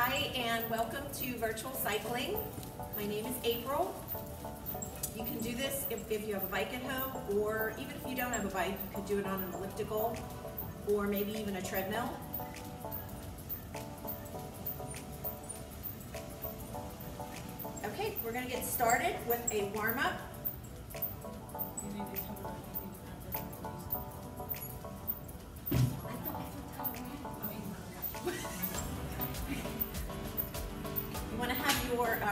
Hi, and welcome to virtual cycling. My name is April. You can do this if, if you have a bike at home, or even if you don't have a bike, you could do it on an elliptical, or maybe even a treadmill. Okay, we're gonna get started with a warm-up.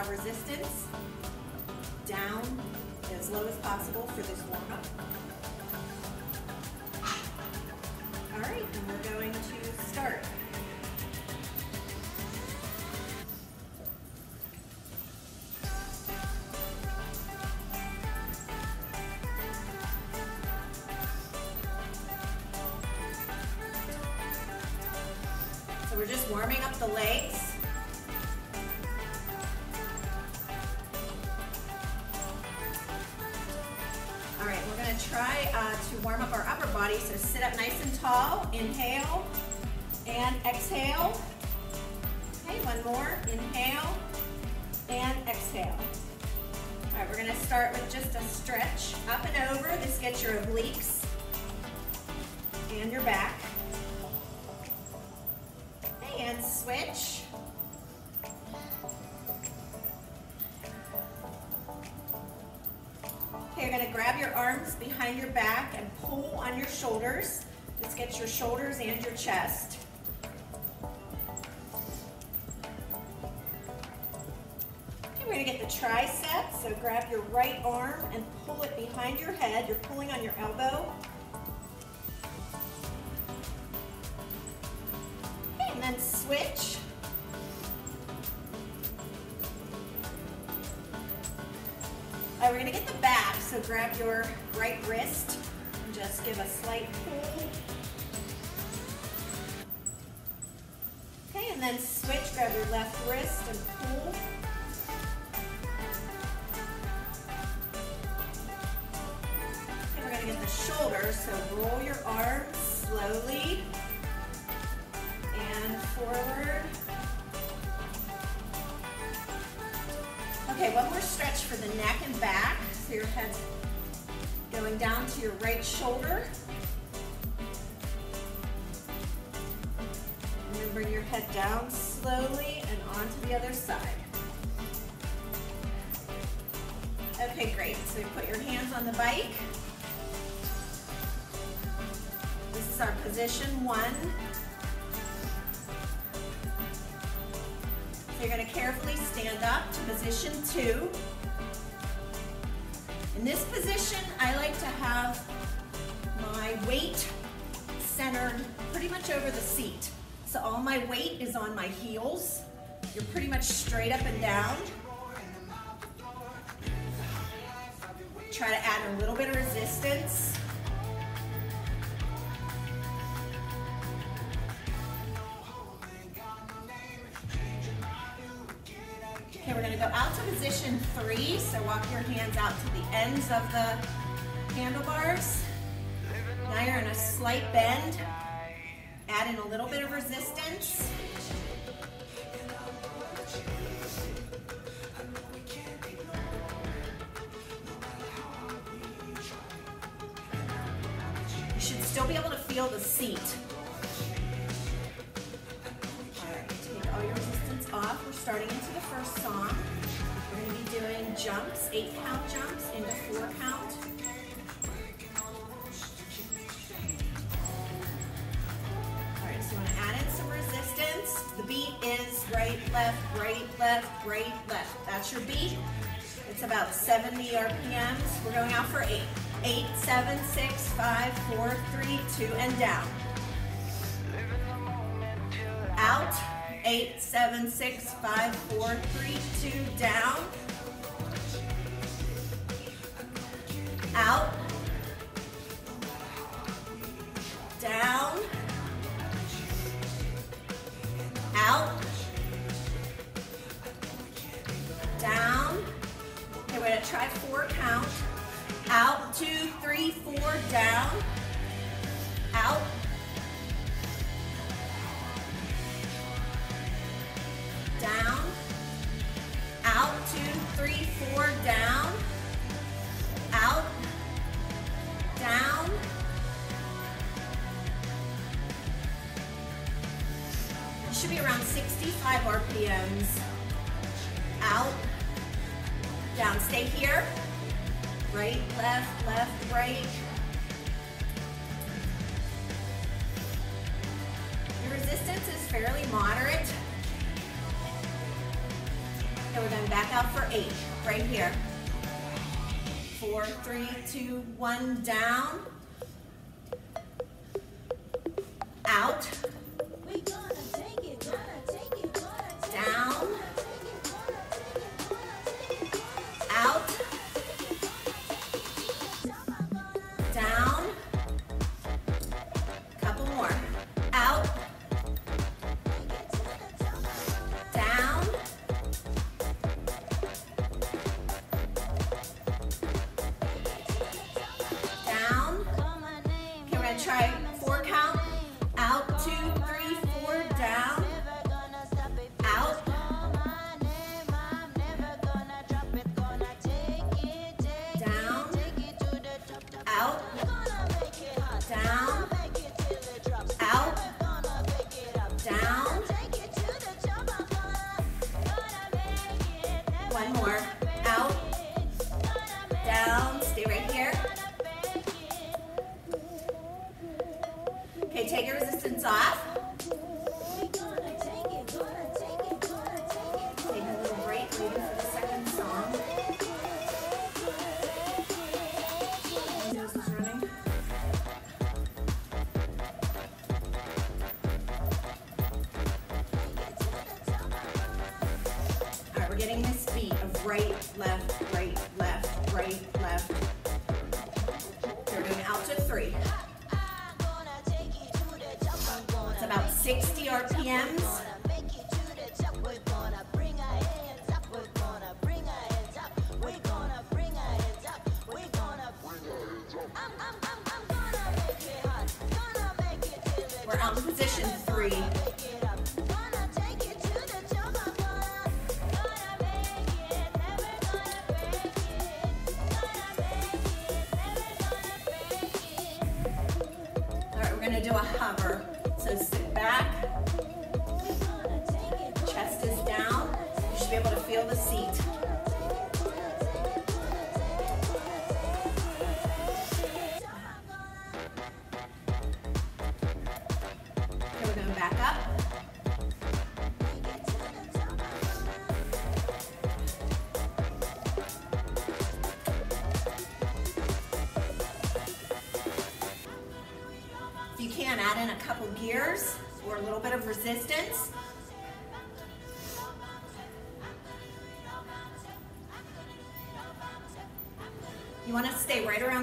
Resistance down as low as possible for this warm-up. All right, and we're going to start. This gets your shoulders and your chest. We're gonna get the triceps. So grab your right arm and pull it behind your head. You're pulling on your elbow. Okay, and then switch. Right, we're gonna get the back, so grab your right wrist give a slight pull. Okay, and then switch, grab your left wrist and pull. Is on my heels. You're pretty much straight up and down. Try to add a little bit of resistance. Okay, we're gonna go out to position three. So walk your hands out to the ends of the handlebars. Now you're in a slight bend. Add in a little bit of resistance. You should still be able to feel the seat. All right, take all your resistance off. We're starting into the first song. We're going to be doing jumps, eight count jumps into four count. Left, right, left. That's your beat. It's about 70 RPMs. We're going out for eight. Eight, seven, six, five, four, three, two, and down. Out. Eight, seven, six, five, four, three, two, down. Out. should be around 65 RPMs. Out, down, stay here. Right, left, left, right. Your resistance is fairly moderate. And we're going back out for eight, right here. Four, three, two, one, down. Out. getting his of right, left, right, left, right, left. They're going out to three. It's about 60 RPM.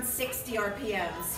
160 RPMs.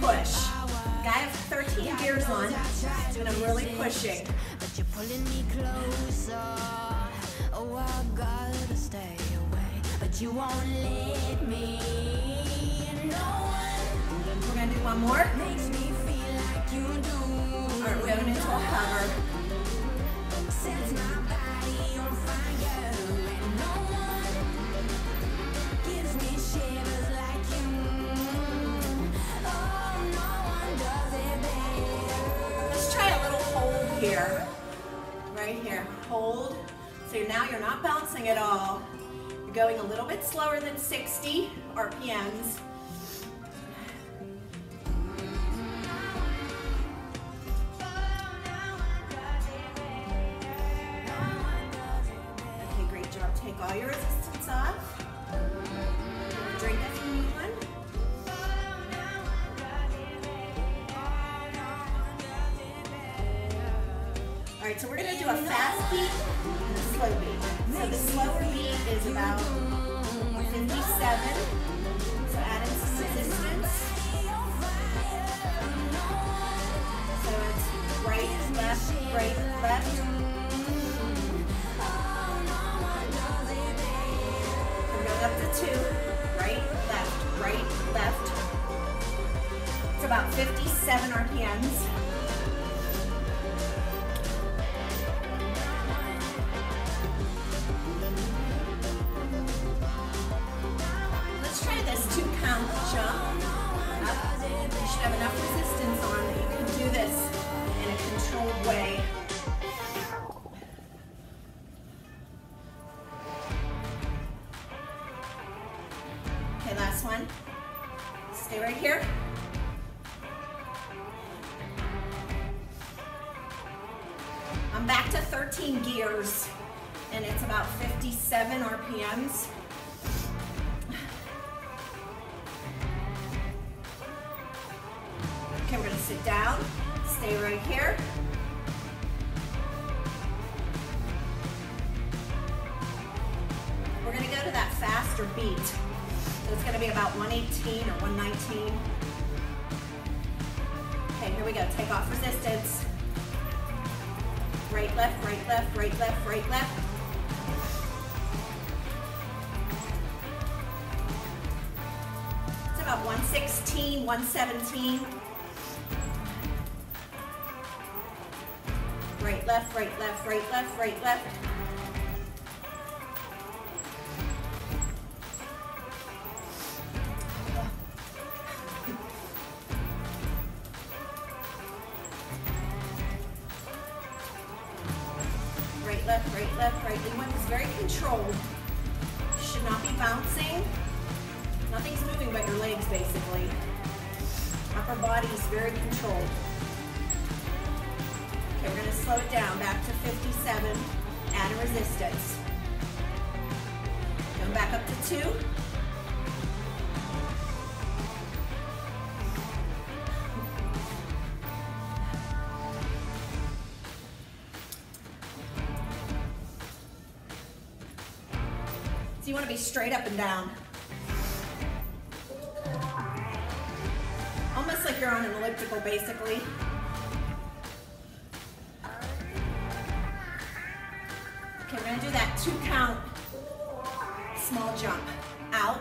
push. I have 13 gears on, and I'm really pushing. But you're pulling me closer. Oh, I gotta stay away. But you won't let me. We're gonna do one more. Makes me feel like you do. Alright, we're going into a hover. here, right here, hold. So now you're not bouncing at all. You're going a little bit slower than 60 RPMs. right, left. It's about 116, 117. Right, left, right, left, right, left, right, left. you want to be straight up and down. Almost like you're on an elliptical, basically. Okay, we're gonna do that two count, small jump, out,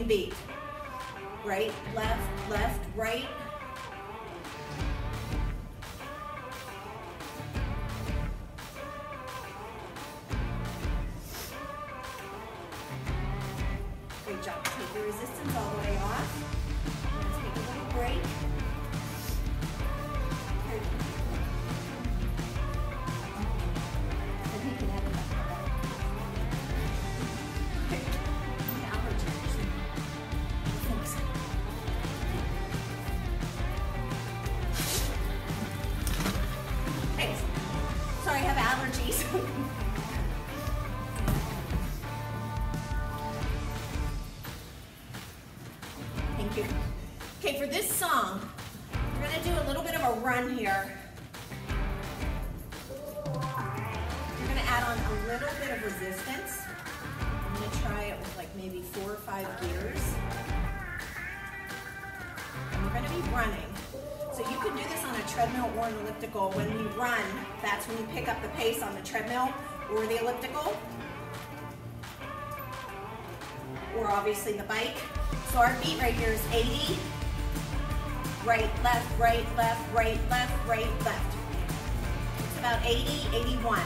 en or the elliptical or obviously the bike. So our beat right here is 80, right, left, right, left, right, left, right, left. It's about 80, 81.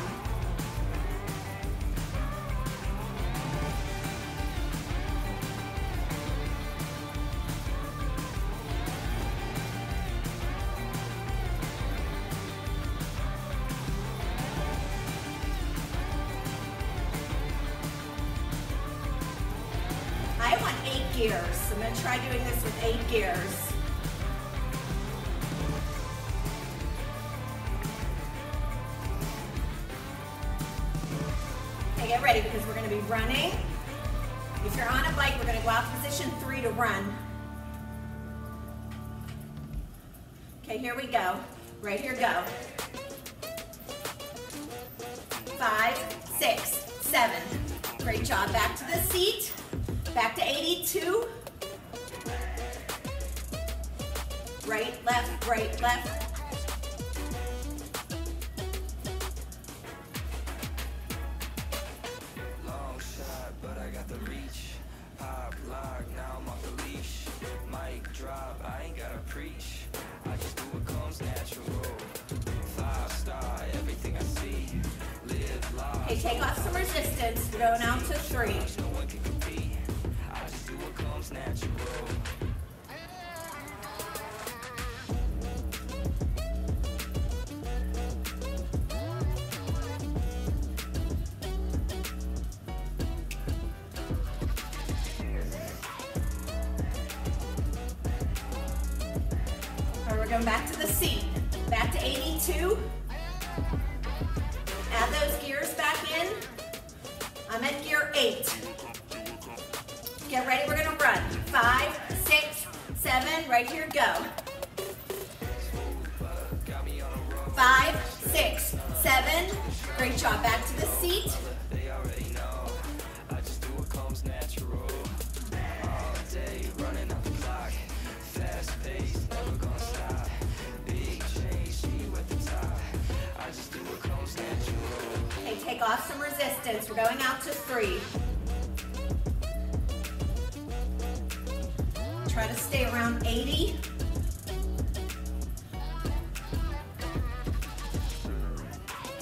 Right here, go. Five, six, seven. Great job. Back to the seat. Back to 82. Right, left, right, left. Okay, take off some resistance, go down to three.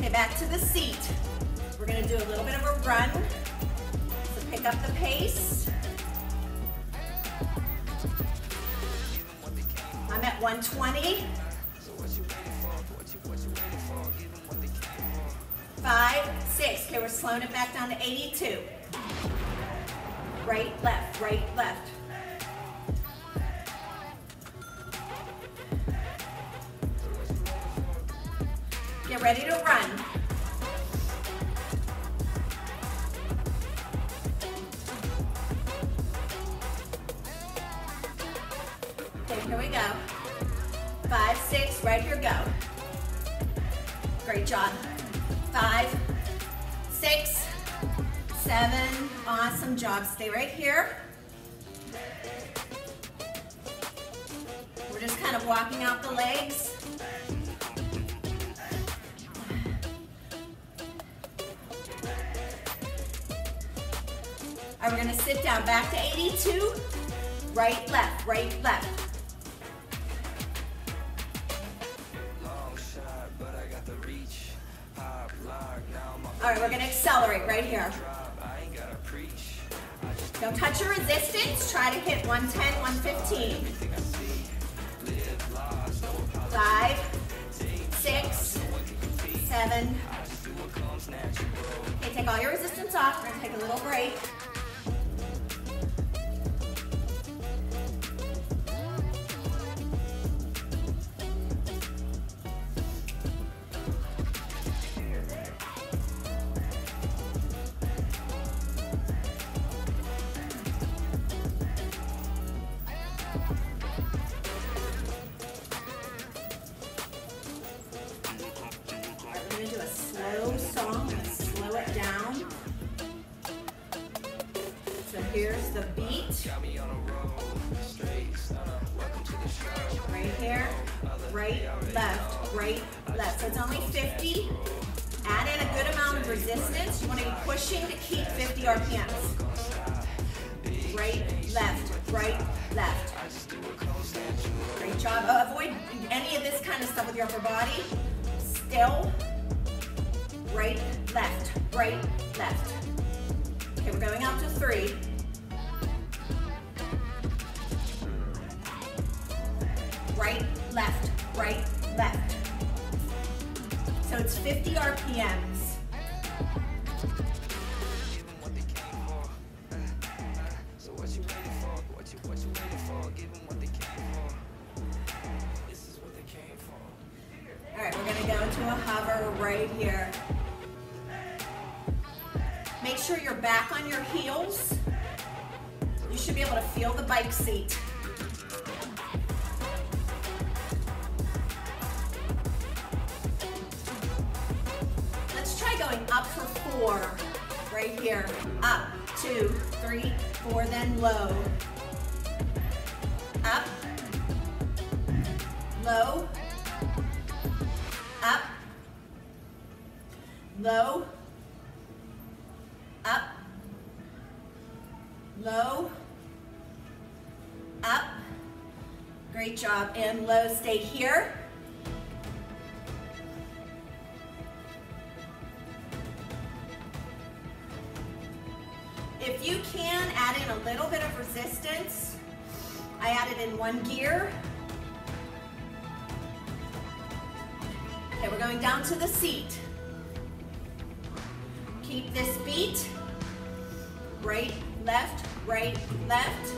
Okay, back to the seat. We're gonna do a little bit of a run to pick up the pace. I'm at 120. Five, six. Okay, we're slowing it back down to 82. Right, left, right, left. the beat. Right here, right, left, right, left. So it's only 50. Add in a good amount of resistance. You want to be pushing to keep 50 RPMs. Right, left, right, left. Great job. Uh, avoid any of this kind of stuff with your upper body. Still. Right, left, right, left. Okay, we're going out to three. low, up, low, up, low, up. Great job, and low, stay here. If you can, add in a little bit of resistance. I added in one gear. Okay, we're going down to the seat. Keep this beat. Right, left, right, left.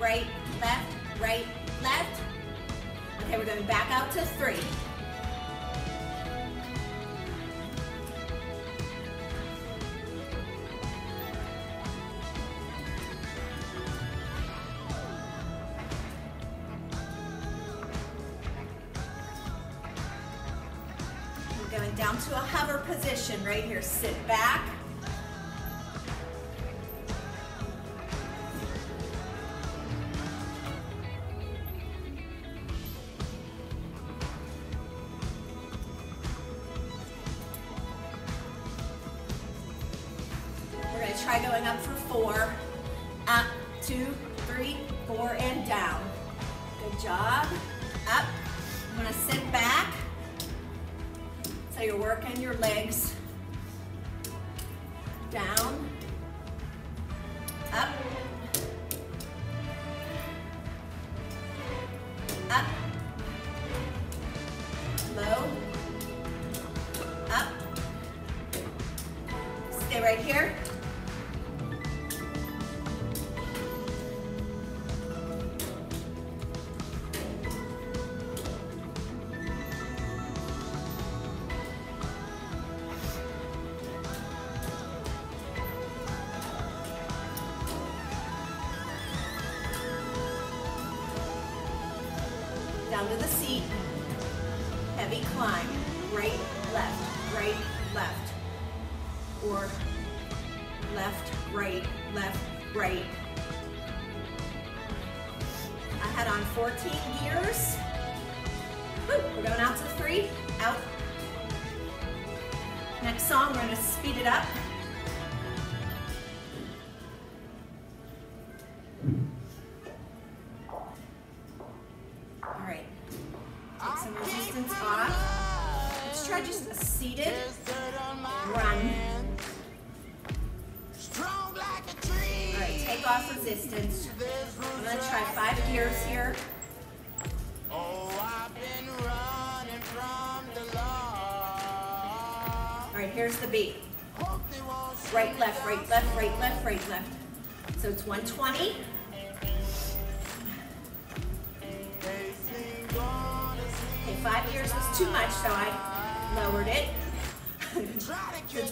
Right, left, right, left. Okay, we're going back out to three. down, up,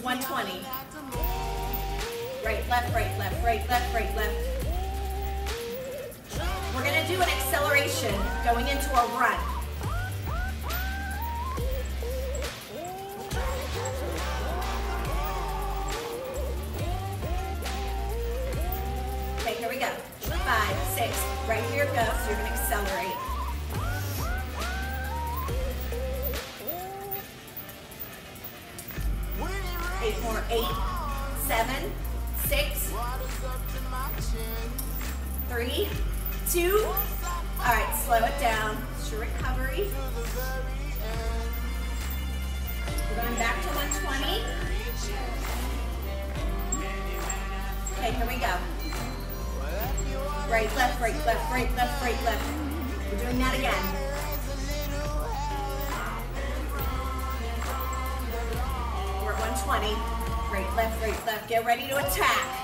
120. me, not to move. Right, left, right, left, right, left, right, left. We're gonna do an acceleration going into a run. Okay, here we go. Five, six, right here it goes. You're gonna accelerate. Eight seven, six, three, two. All right, slow it down. It's your recovery. We're going back to 120. Okay, here we go. Right, left, right, left, right, left, right, left. We're doing that again. We're at 120. Right, left, right, left. Get ready to attack.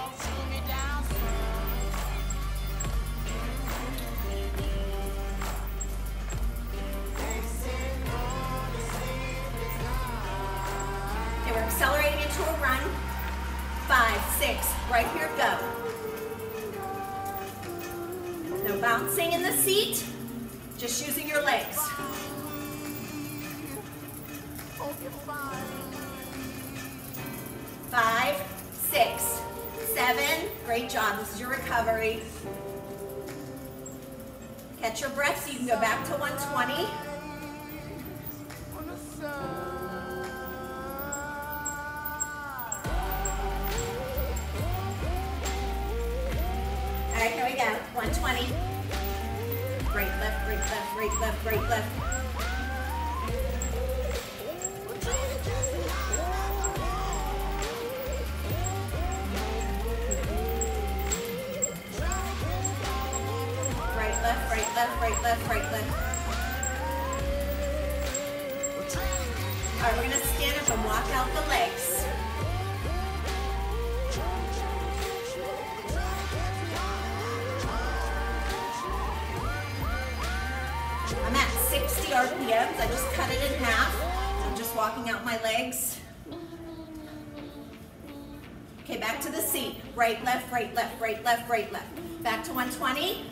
Right, left, RPMs. I just cut it in half. I'm just walking out my legs. Okay, back to the seat. Right, left, right, left, right, left, right, left. Back to 120.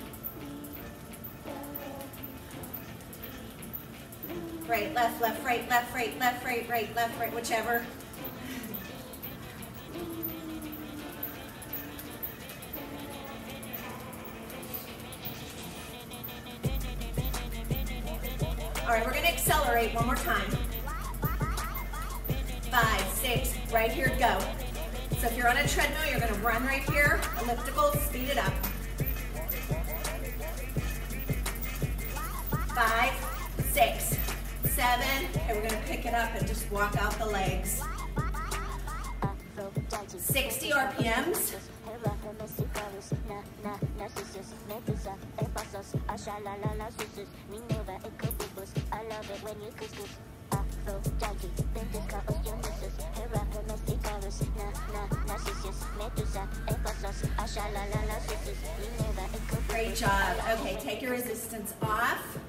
Right, left, left, right, left, right, left, right, right, left, right, whichever. One more time. Five, six, right here, go. So if you're on a treadmill, you're gonna run right here, elliptical, speed it up. Job. Okay, take your resistance off.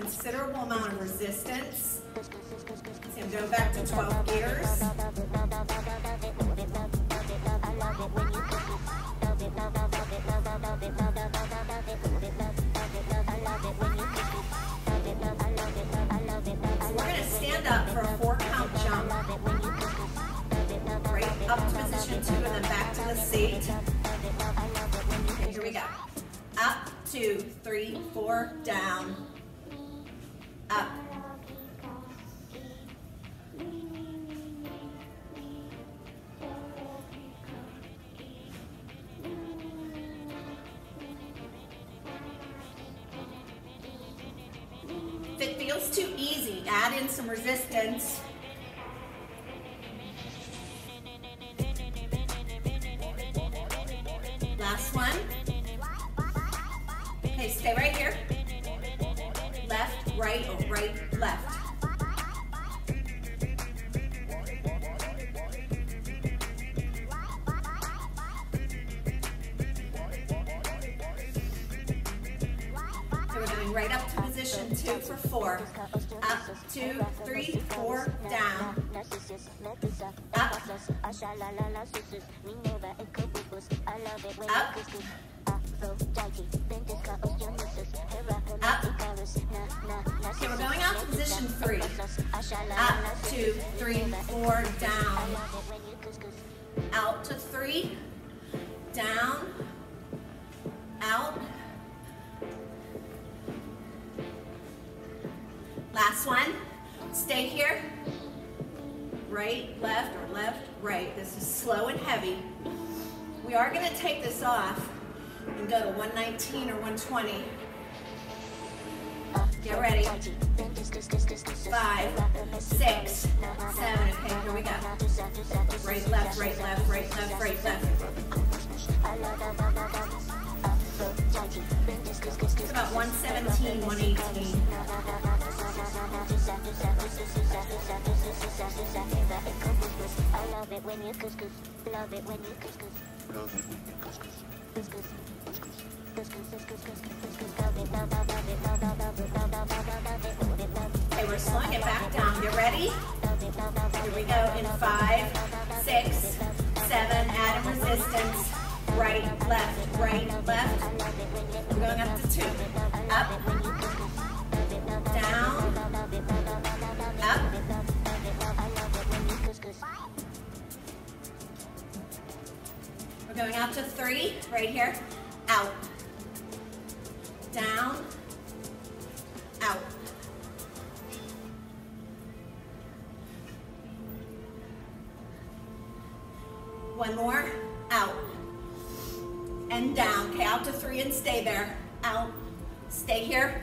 Considerable amount of resistance. I'm going back to 12 add in some resistance. Last one. Okay, stay right here. Left, right, right, left. Two for four. Up, two, three, four, down. Up. Up. up. Okay, we're going out to position three. Up, two, three, four, down. Out to three. Down. Out. Last one. Stay here. Right, left, or left, right. This is slow and heavy. We are going to take this off and go to 119 or 120. Get ready. Five, six, seven. Okay, here we go. Right, left, right, left, right, left, right, left. It's about 117, 118. I. Okay, we're slowing it back down. You ready? Here we go in five, six, seven. In resistance. Right, left, right, left. We're going up to two. Up. Going out to three. Right here. Out. Down. Out. One more. Out. And down. Okay, out to three and stay there. Out. Stay here.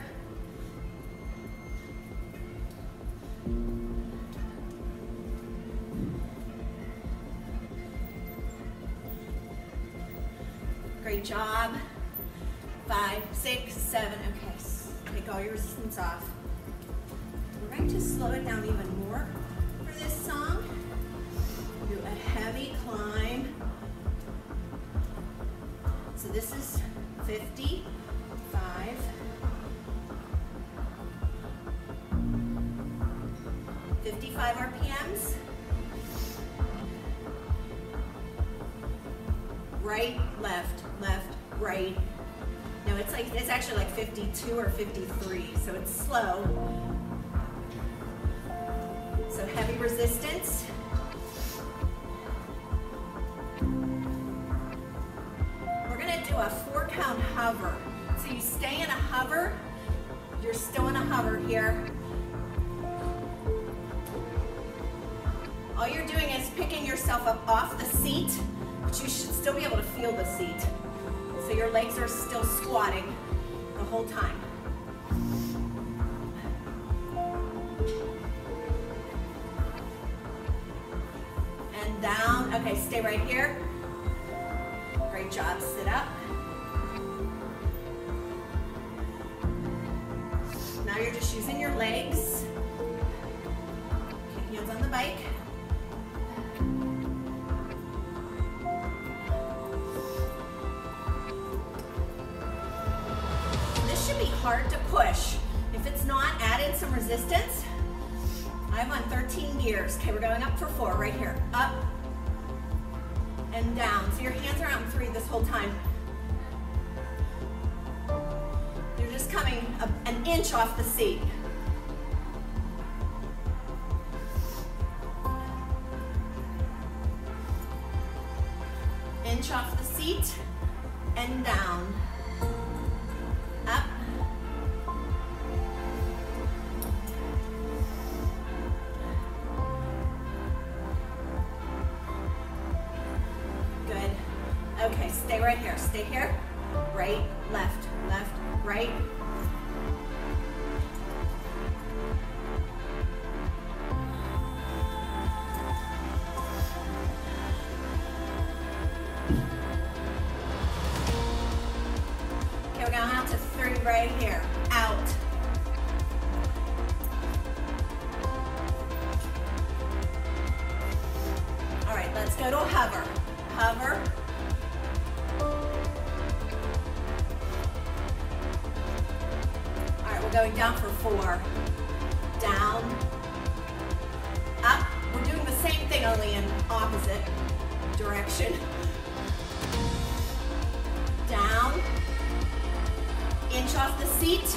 Slow. So heavy resistance. We're gonna do a four count hover. So you stay in a hover, you're still in a hover here. All you're doing is picking yourself up off the seat, but you should still be able to feel the seat. So your legs are still squatting the whole time. Stay right here. Great job. Sit up. Now you're just using your legs. Hands on the bike. This should be hard to push. If it's not, add in some resistance. I'm on 13 gears. Okay, we're going up for four right here. Up and down. So your hands are out in three this whole time. You're just coming an inch off the seat. Hover. Hover. All right, we're going down for four. Down. Up. We're doing the same thing, only in opposite direction. Down. Inch off the seat.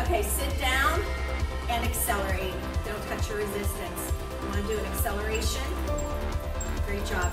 Okay, sit down and accelerate. Don't touch your resistance. Do an acceleration. Great job.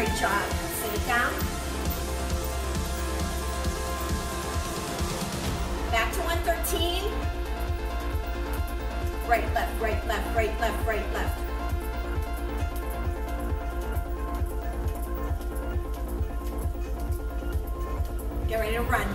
Great job. Sit it down. Back to 113. Right, left, right, left, right, left, right, left. Get ready to run.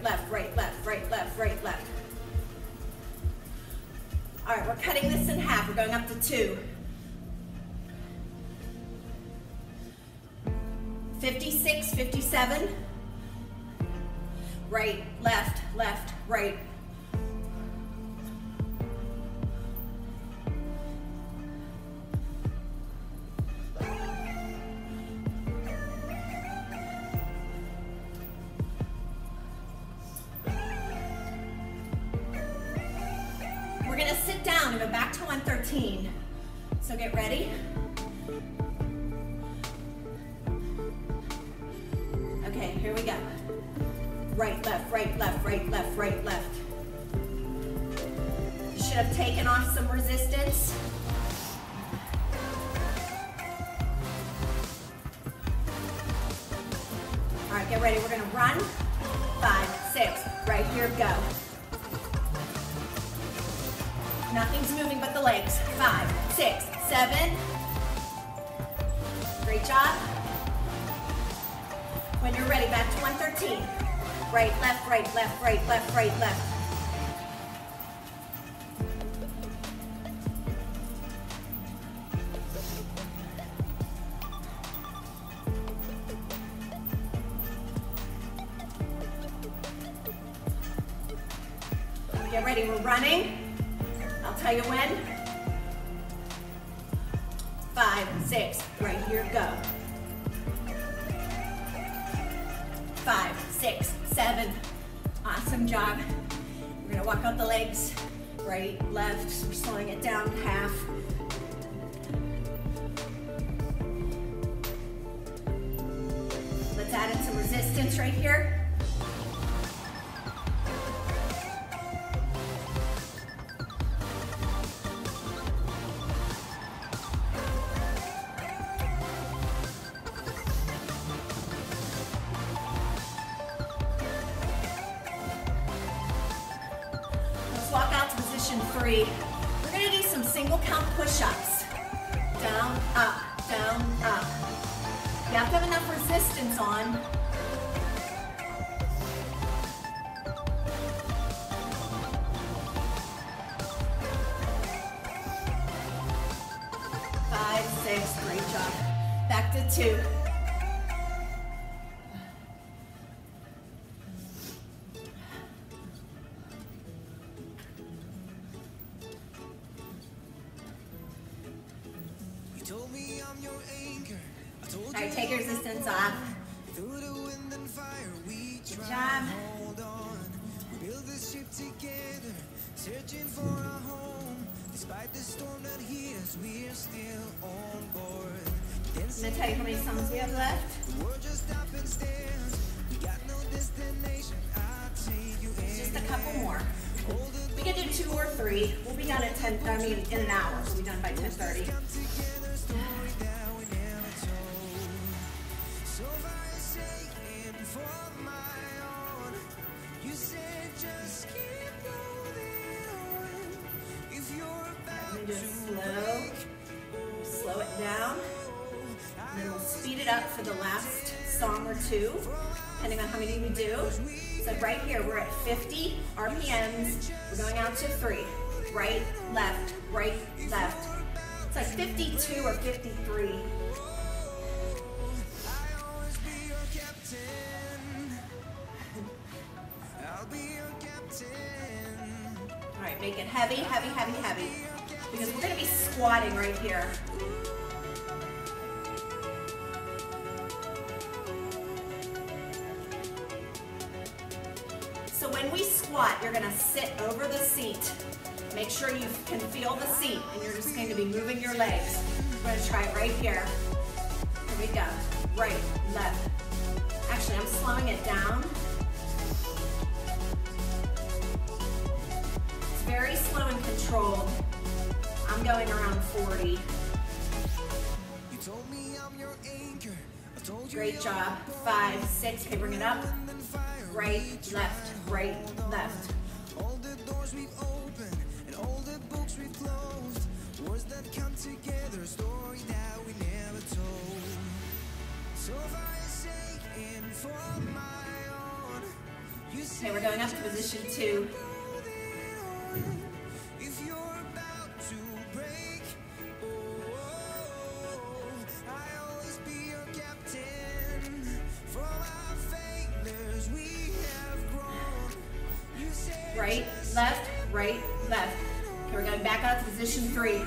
Right, left, right, left, right, left, right, left. All right, we're cutting this in half. We're going up to two. 56, 57. Right, here, go. Nothing's moving but the legs. Five, six, seven. Great job. When you're ready, back to 113. Right, left, right, left, right, left, right, left. All right, take your resistance off. Good job. We build this ship together, searching for a home. Despite the storm that hit us, we're still on board. I'm gonna tell you how many songs we have left. Just a couple more. We can do two or three. We'll be done at 10, I mean, in an hour. We'll be done by 10.30. up for the last song or two, depending on how many we do. So right here, we're at 50 RPMs. We're going out to three. Right, left, right, left. It's like 52 or 53. always be your captain. I'll be your captain. All right, make it heavy, heavy, heavy, heavy. Because we're gonna be squatting right here. So when we squat, you're gonna sit over the seat. Make sure you can feel the seat and you're just going to be moving your legs. We're gonna try it right here. Here we go. Right, left. Actually, I'm slowing it down. It's very slow and controlled. I'm going around 40. You told me I'm your anchor. I told you Great job. Five, six. Okay, bring it up. Right, left, right, left. all the doors we've opened and all the books we've closed. Words that come together, a story that we never told. So forsaken for my own. You Okay, we're going up to position two. Right, left. Okay, we're going back out to position three.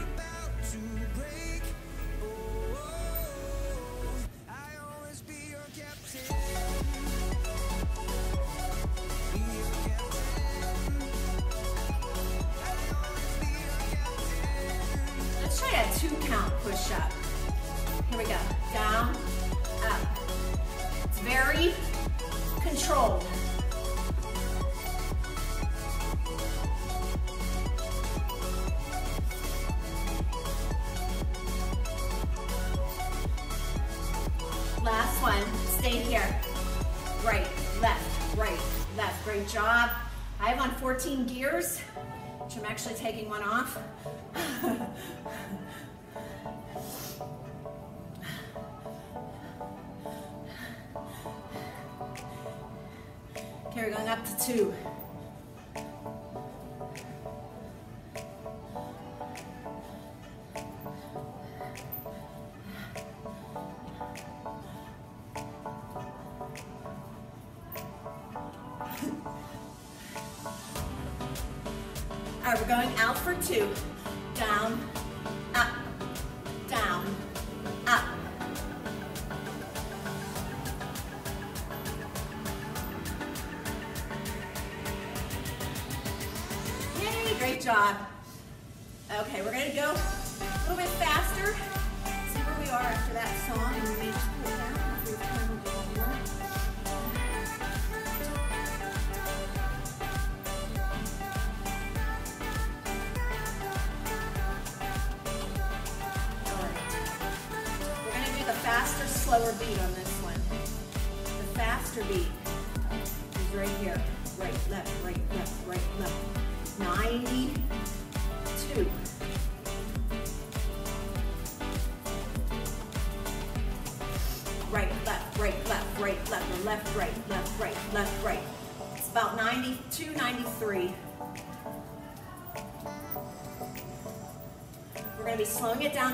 Okay, we're going up to two.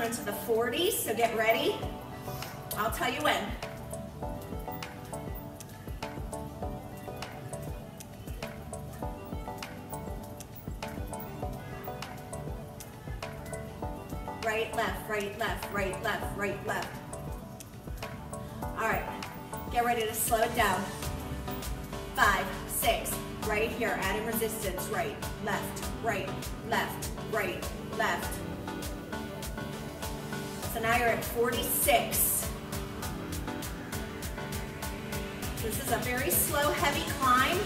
Down into the 40s, so get ready. I'll tell you when. Right, left, right, left, right, left, right, left. All right, get ready to slow it down. Five, six, right here, adding resistance, right, left, right, left, right, left. So now you're at 46. This is a very slow, heavy climb.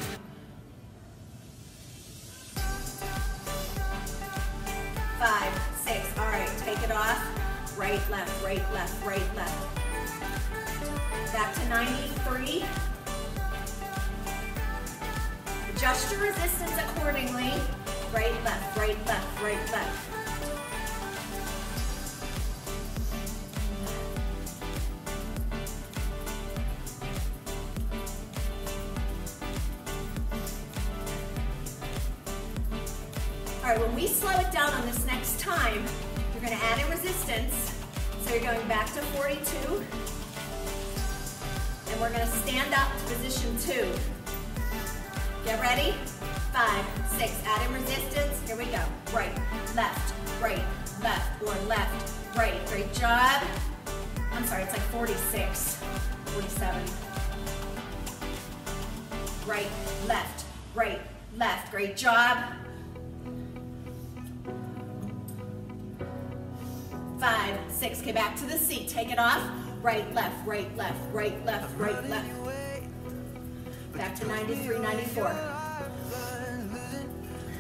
Five, six, all right, take it off. Right, left, right, left, right, left. Back to 93. Adjust your resistance accordingly. Right, left, right, left, right, left. Two. Get ready? Five, six, add in resistance. Here we go. Right, left, right, left, or left, right. Great job. I'm sorry, it's like 46, 47. Right, left, right, left. Great job. Five, six, get back to the seat. Take it off. Right, left, right, left, right, left, right, left. Back to 93, 94.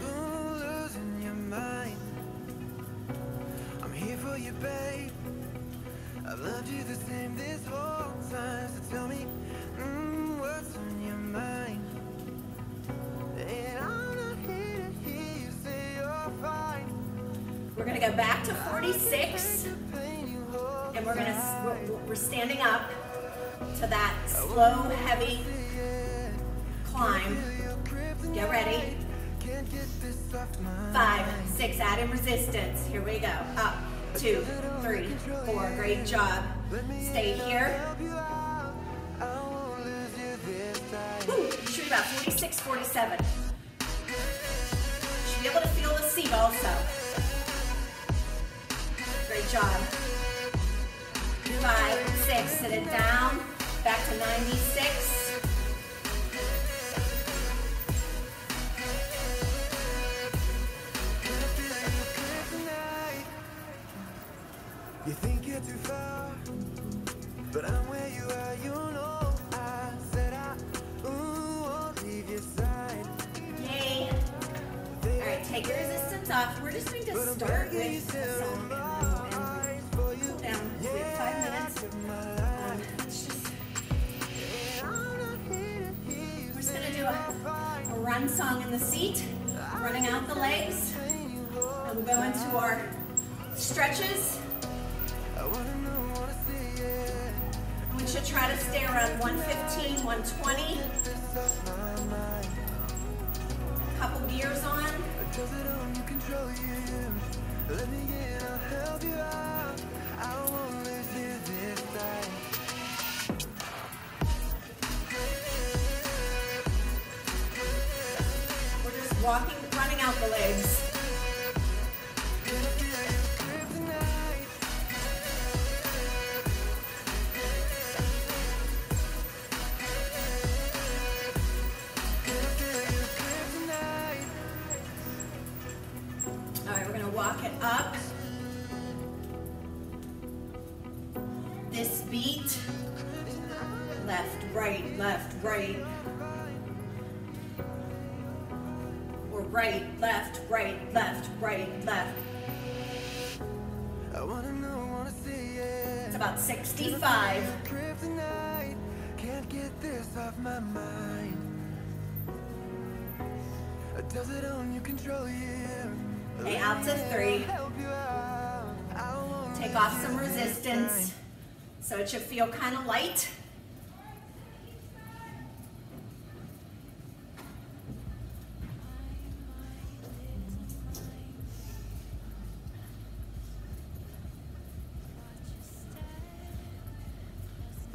losing your mind. I'm here for you, babe. I've loved you the same this whole time. So tell me, mm, what's on your mind? And I'm not here to hear you say you're fine. We're gonna go back to 46, Pain you hold and we're gonna, we're standing up to that slow, heavy climb. Get ready. Five, six, add in resistance. Here we go. Up, two, three, four. Great job. Stay here. Woo, be about 46, 47. Should be able to feel the seat also. Great job. Five, six, sit it down. Back to 96. Walking, running out the legs. Okay, out to three. Take off some resistance. So it should feel kind of light.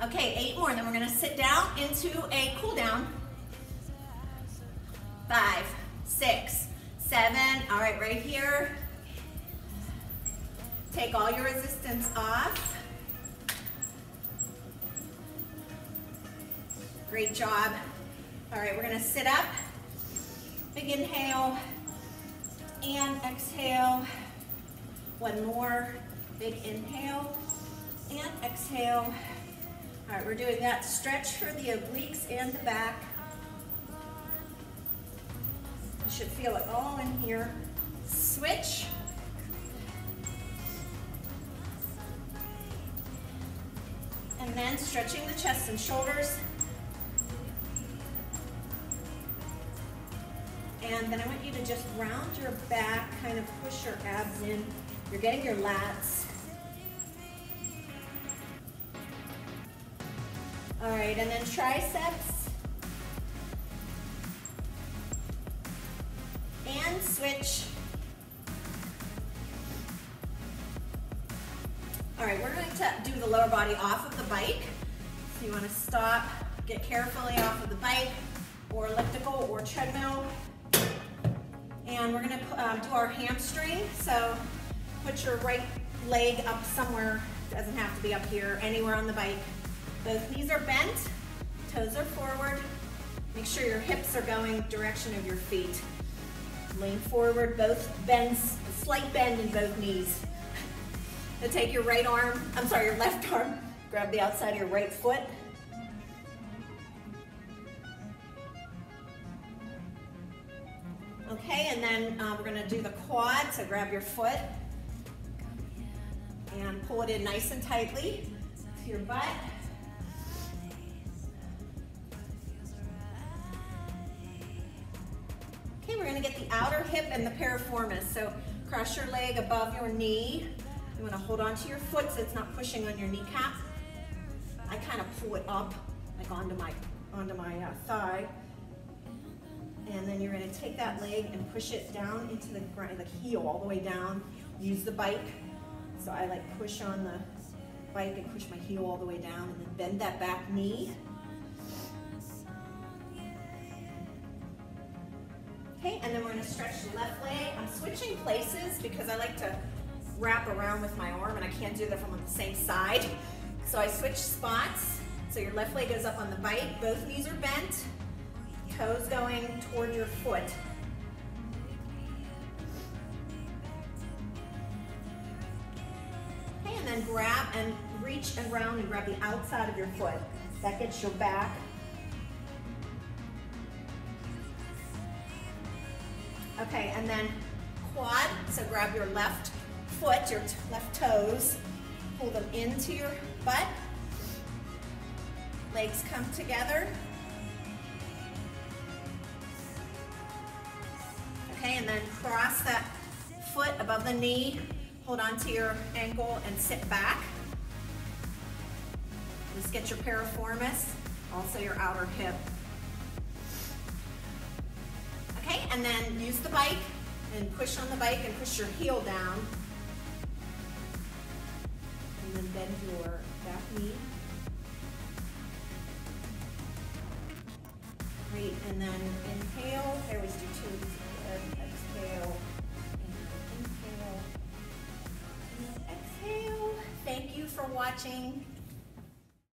Okay, eight more, and then we're gonna sit down into a cool right, here. Take all your resistance off. Great job. All right, we're gonna sit up. Big inhale and exhale. One more. Big inhale and exhale. All right, we're doing that stretch for the obliques and the back. You should feel it all in here. Switch. And then stretching the chest and shoulders. And then I want you to just round your back, kind of push your abs in. You're getting your lats. All right, and then triceps. And switch. All right, we're going to do the lower body off of the bike. So you want to stop, get carefully off of the bike or elliptical or treadmill. And we're going to um, do our hamstring. So put your right leg up somewhere, doesn't have to be up here, anywhere on the bike. Both knees are bent, toes are forward. Make sure your hips are going direction of your feet. Lean forward, both bends, slight bend in both knees. Now take your right arm, I'm sorry, your left arm, grab the outside of your right foot. Okay, and then uh, we're gonna do the quad, so grab your foot and pull it in nice and tightly to your butt. Okay, we're gonna get the outer hip and the piriformis. So cross your leg above your knee. You wanna hold on to your foot so it's not pushing on your kneecap. I kind of pull it up, like onto my, onto my uh, thigh. And then you're gonna take that leg and push it down into the ground, the heel all the way down. Use the bike. So I like push on the bike and push my heel all the way down and then bend that back knee. Okay, and then we're gonna stretch the left leg. I'm switching places because I like to wrap around with my arm and I can't do that from the same side. So I switch spots. So your left leg goes up on the bike, both knees are bent, toes going toward your foot. Okay, and then grab and reach around and grab the outside of your foot. That gets your back. Okay, and then quad, so grab your left foot, your left toes, pull them into your butt. Legs come together. Okay, and then cross that foot above the knee, hold on to your ankle and sit back. Just get your piriformis, also your outer hip. Okay, and then use the bike and push on the bike and push your heel down and then bend your back knee. Great, and then inhale. I always do two. Exhale, inhale, and exhale. Thank you for watching.